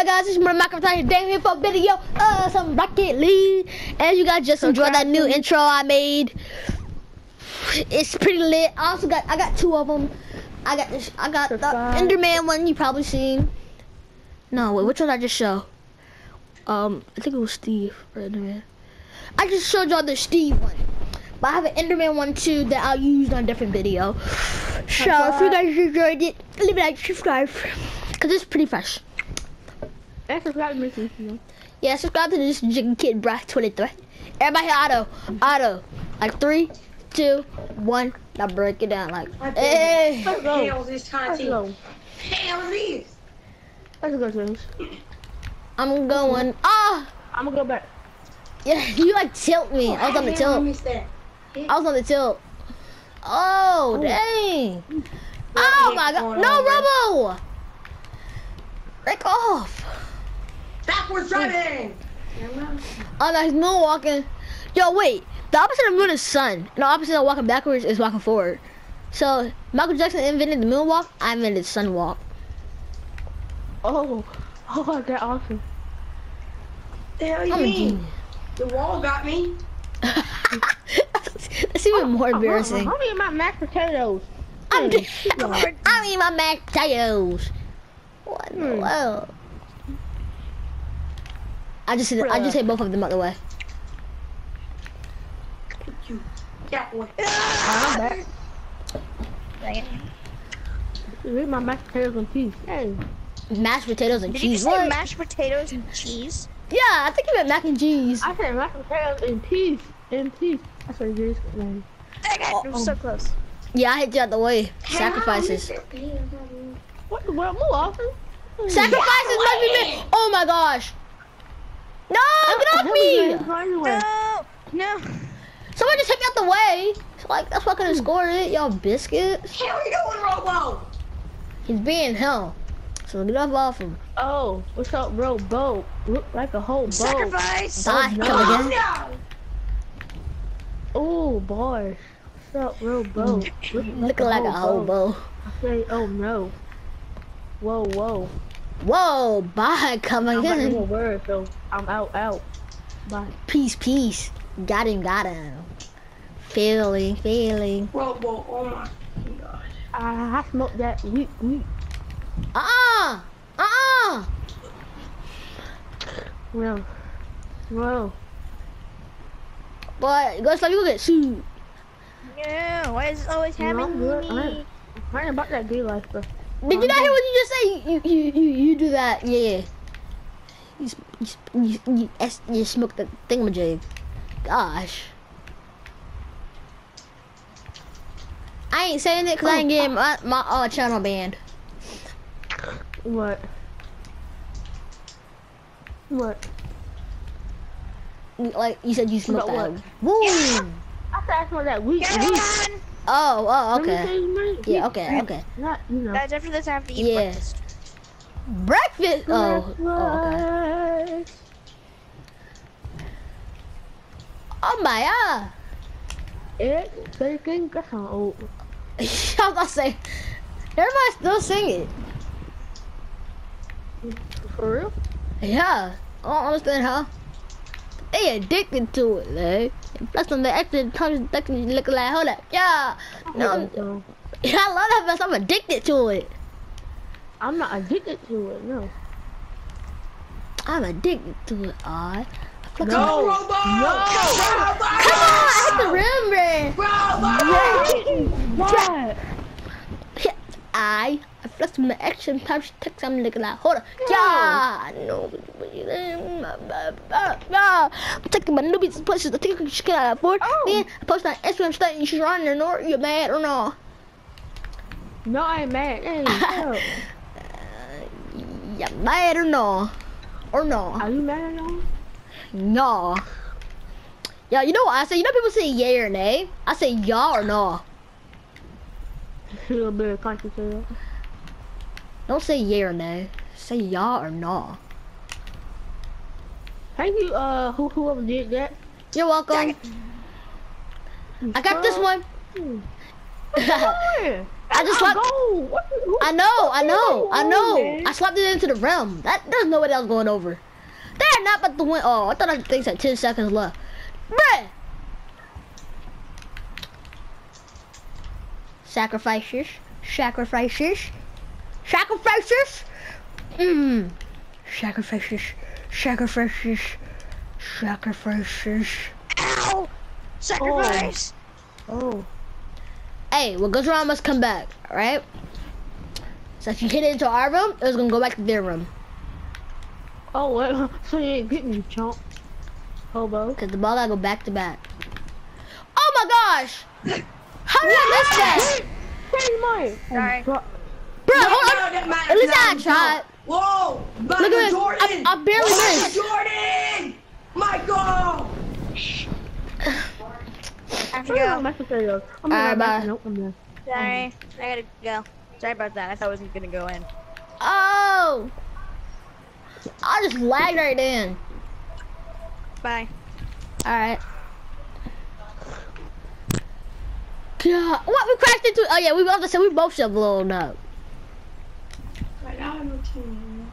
Hey guys, this is my Minecraft Damn here for a video uh some Rocket League. And you guys just enjoyed that new intro I made. It's pretty lit. I also got I got two of them. I got this I got the Enderman one you probably seen. No, wait, which one I just show? Um, I think it was Steve or Enderman. I just showed y'all the Steve one. But I have an Enderman one too that I'll use on a different video. So if you guys enjoyed it, leave a like, subscribe. Cause it's pretty fresh. And subscribe to me too. You know. Yeah, subscribe to this Jiggy Kid Brat 23. Everybody hear auto. Auto. Like three, two, one. Now break it down like hey. Let's go. Hell, this Let's content. go. Hell, this. Let's go, James. I'm going. Ah! I'm gonna go back. Yeah, you like tilt me. I was on the tilt. I was on the tilt. Oh, Oh. dang. What Oh my god. No, on, man? Robo! Break off. Backwards driving. Oh, no, he's moonwalking. Yo, wait. The opposite of moon is sun. And the opposite of walking backwards is walking forward. So, Michael Jackson invented the moonwalk. I invented sunwalk. Oh, oh, that's awesome. The hell you I'm mean? The wall got me. That's even more embarrassing. I'm eating my mashed potatoes. I'm, Hmm. I'm eating my mashed potatoes. What in the Hmm. world? I just hit, I just hit both of them out the way. You. That way. I'm back. Eat my mashed potatoes and cheese. Hey. Mashed potatoes and Did you cheese. just say What? mashed potatoes and cheese? yeah, I think you meant mac and cheese. I said mashed potatoes and cheese. And cheese. That's what it is. man. Dang it, it was so close. Yeah, I hit you out the way. Sacrifices. What the world? Move off. Sacrifices must be made. Oh my gosh. No, get off me! No, no. Someone just hit me out the way. Like, that's why I couldn't score it, y'all biscuits. Hell, you doing, Robo? He's being hell. So get off off him. Oh, what's up, bro? Boat. Look like a whole boat. Sacrifice. Oh, Die, no. come Oh, again. no. Oh, boy. What's up, bro? Boat. Look Looking like a hobo. I say, oh no. Whoa, whoa. Whoa, bye, come I'm not again. even word, so I'm out, out. Bye. Peace, peace. Got him, got him. Feeling, feeling. Robo, oh my god. I, I smoked that weak, weak. Uh-uh. Uh-uh. Well, well. But go slap, you gonna get sued. Yeah, why is it always You know, happening I'm good. to I me? ain't, I ain't about that gay life, bro. Did you not hear what you just say? You, you, you, you do that, yeah. You, s- you, s- you, you, es- you smoke the thingamajig. Gosh. I ain't saying it because I ain't getting my, my uh, channel banned. What? What? Like you said, you smoked About that. Woo! I said I smoked that weak, Come weak. on. Oh, oh, okay. Yeah, okay, okay. Not, you know. That's after the time to eat Yeah. breakfast. Breakfast. Oh, oh, okay. Oh my god. Egg, bacon, that sound old. I was about to say, everybody still singing. For real? Yeah, I don't understand how. They addicted to it, like. Plus, when they actually come back and look like, hold up, yeah. No, yeah, I love that, but I'm addicted to it. I'm not addicted to it, no. I'm addicted to it, I. No, No. No. Come on, I hit the rim, man. Robo! What? I, I flex my action time she takes I'm looking like, hold up, yeah, no, I'm taking my newbies places I think she can afford. Oh. Then I post on Instagram stating she's running or you mad or no No, I'm mad. Hey, no. You mad or no? Or no? Are you mad or no No. Yeah, you know what I say? You know people say yay or nay? I say yeah or no. A little bit of conscious there. Don't say yay or nay. Say yeah or no. Thank you, uh, who, whoever did that. You're welcome. I got this one. I Yeah. Just I'll swapped. go. What, who, I know, I know, I know. I swapped it into the realm. That there's no way that was going over. They're not about to win. Oh, I thought I think had 10 seconds left. Bruh. Sacrifices, sacrifices, sacrifices. Mmm. Sacrifices, sacrifices, sacrifices. Ow! Sacrifice! Oh. oh. Hey, what goes around must come back, alright? So if you hit it into our room, it was gonna go back to their room. Oh, what? So you ain't getting me, chump. Hobo. Cause the ball gotta go back to back. Oh my gosh! How did I miss that? Hey, Mike. Sorry. Bro, No, hold no, on. that matters At least not. I tried. Whoa! Michael Look at this. Jordan! I, I barely Michael missed. Jordan! Michael! I have to I'm go. gonna mashed potatoes. I'm Alright, bye. nope, I'm done. Sorry. I gotta go. Sorry about that. I thought I wasn't gonna go in. Oh! I just lagged right in. Bye. Alright. God, what? We crashed into. Oh yeah, we both said we both should have blown up. I got no team.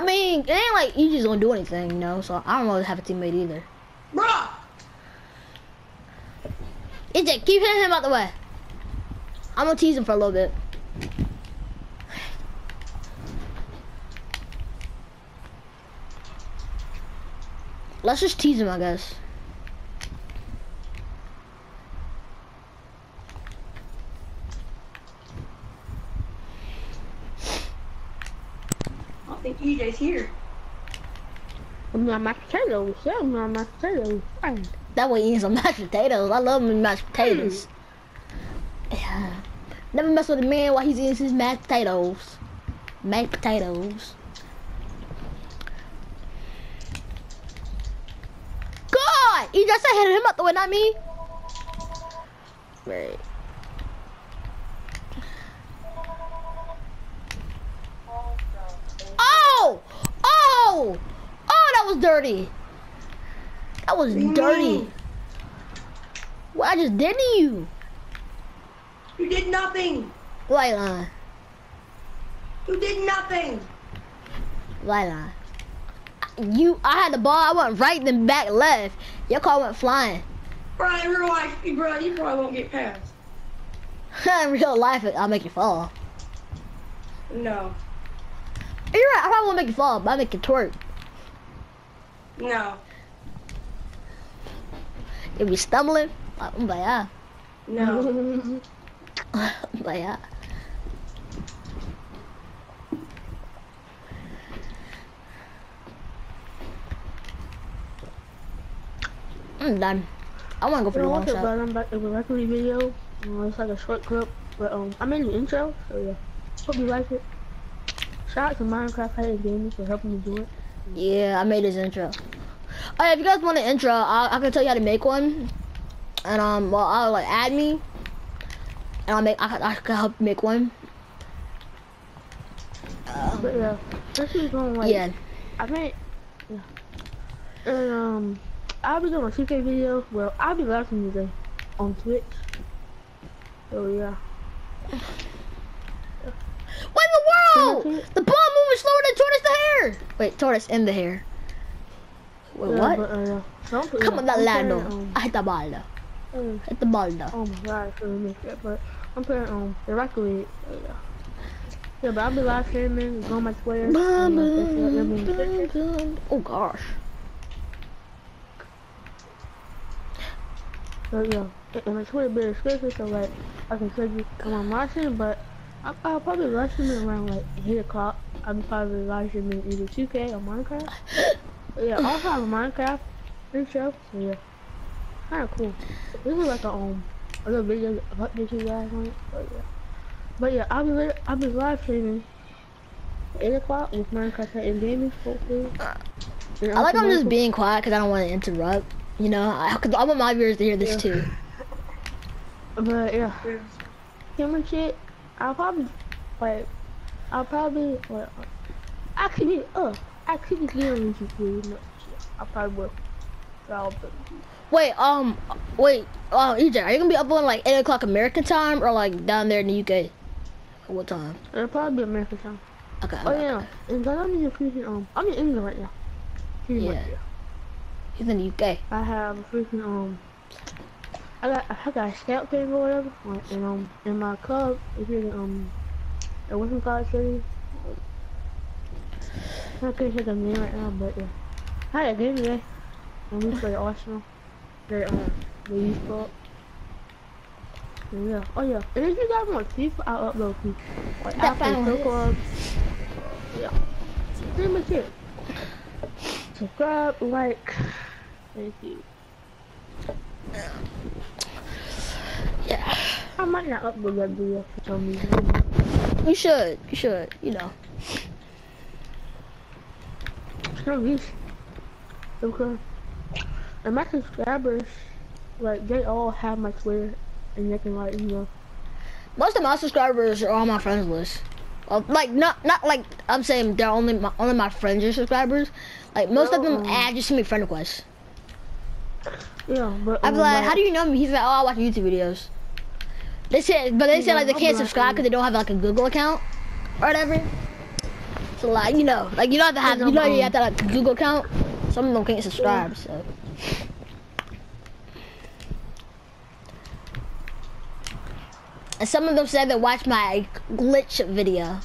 I mean, it ain't like you just gonna do anything, you know. So I don't really have a teammate either. Bruh! EJ, keep hitting him out the way. I'm gonna tease him for a little bit. Let's just tease him, I guess. I don't think EJ's here. I'm not mashed potatoes. Yeah, I'm not mashed potatoes. Fine. That way eating some mashed potatoes. I love him mashed potatoes. Hmm. Yeah. Never mess with a man while he's eating his mashed potatoes. Mashed potatoes. God! You just said hit him up the way, not me. Right. Oh! Oh! Oh, that was dirty. That was What dirty. What I just did to you? You did nothing! White line. You did nothing! White line. You, I had the ball. I went right, then back left. Your car went flying. Bro, in real life, bro, you probably won't get past. In real life, I'll make you fall. No. You're right. I probably won't make you fall, but I make you twerk. No. If you stumbling, I'm like, ah. No. I'm like, ah. I'm done. I want to go for You the know long what's it, shot. but I'm back to the record video. Uh, it's like a short clip, but um, I made the intro, so yeah. Hope you like it. Shout out to Minecraft Hated Gaming for helping me do it. Yeah, I made his intro. Oh, yeah, if you guys want an intro, I, I can tell you how to make one. And um, well, I'll like add me, and I'll make. I, can- I can help make one. But yeah, this is going like yeah. I made yeah. And um, I'll be doing a 2K video. Well, I'll be live today on Twitch. So yeah. What in Mhm. The ball moving slower than tortoise the hare. Wait, tortoise in the hare. Wait, yeah, what? But, uh, yeah. Come on, that lando. um, I hit the ball though. uh, Hit the ball though. Oh my god, I couldn't make that, but I'm playing um the Rocket League. So, yeah. Yeah, but I'll be live streaming, going my Twitter. and, uh, that's it. Let me. Oh gosh. So yeah, and my Twitter be description, so like I can send you when I'm watching, but I'll, I'll probably live streaming around like 8 o'clock. I'm probably live streaming either 2K or Minecraft. Yeah, I'll have a Minecraft intro, so yeah, kind of cool. This is like a um a little video of update you guys on it, but yeah. But yeah, I'll be I'll be live streaming 8 o'clock with Minecraft and gaming, hopefully. And I like I'm just being quiet because I don't want to interrupt. You know, I, 'cause I want my viewers to hear this Yeah. too. But yeah. and shit, I'll probably wait. I'll probably well actually uh actually get on YouTube too, you know, shit. I probably will. I'll- Wait, um, wait, uh, EJ, are you gonna be up on like 8 o'clock American time or like down there in the UK? What time? It'll probably be American time. Okay. Oh okay. yeah, and I'm in the freaking um, I'm in England right now. Much, Yeah. He's in the UK. I have a freaking um, I got I got a scout thing or whatever, and um, in my club is in um, a Western College City. I can't think of the name right now, but yeah, I had a game today, and we played Arsenal. They um, the East Club. Yeah, oh yeah, and if you guys want FIFA, I'll upload FIFA. Like after finally the club. Yeah, pretty much it. Subscribe, like, thank you. Yeah. I might not upload that video for some reason. You should. You should. You know. No reason. Because, and my subscribers, like, they all have my Twitter, and they can, like, you know, Most of my subscribers are on my friends list. Well, like not not like I'm saying they're only my, only my friends are subscribers. Like most of them No. add just send me friend requests. yeah, but. I'm um, like, how do you know me? He's like, oh, I watch YouTube videos. They said, but they said like they can't subscribe because they don't have like a Google account or whatever. So like you know, like you don't have to have Yeah, you know you um, have to have like, a Google account. Some of them can't subscribe. So and some of them said they watched my glitch video.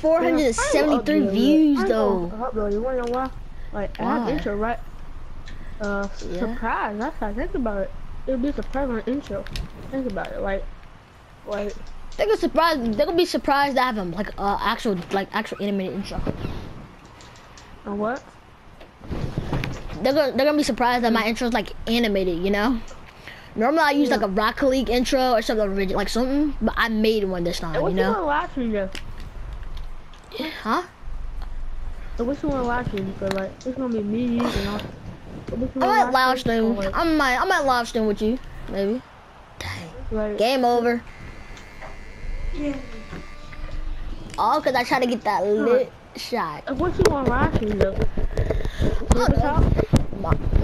473 views though. Upload. You wanna know why? Like, I have Why? intro, right? Uh, Yeah. surprise. That's how I think about it. It'll be a surprise on the intro. Think about it. Like, like, They're gonna surprise. They're gonna be surprised to have them like uh, actual like actual animated intro. on what? they're gonna they're gonna be surprised that my intro is like animated, you know. Normally I use like a Rocket League intro or something original, like something, but I made one this time, Hey, you know. want watching though? Huh? So what you want watching? Cause like, it's gonna be me, you, and all. So what you I might live watch? stream. I might I might live stream with you, maybe. Dang. like, Game over. Yeah. All because I try to get that lit shot. what you want watching though? Paper Top?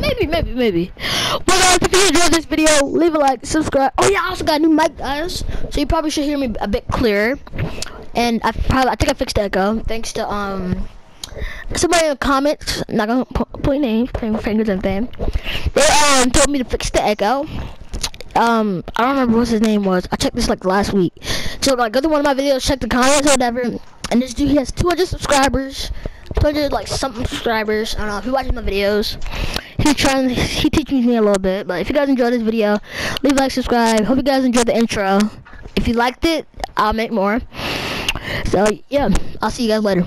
Maybe, maybe, maybe. Well, guys, if you enjoyed this video, leave a like, subscribe. Oh yeah, I also got a new mic, guys. So you probably should hear me a bit clearer. And I probably, I think I fixed the echo, thanks to um somebody in the comments. Not gonna pu- put names, putting fingers and thing. They um told me to fix the echo. Um, I don't remember what his name was. I checked this like last week. So like, go to one of my videos, check the comments or whatever. And this dude, he has 200 subscribers. 200 like something subscribers. I don't know if he watches my videos. He trying he teaches me a little bit. But if you guys enjoyed this video, leave a like, subscribe. Hope you guys enjoyed the intro. If you liked it, I'll make more. So yeah, I'll see you guys later.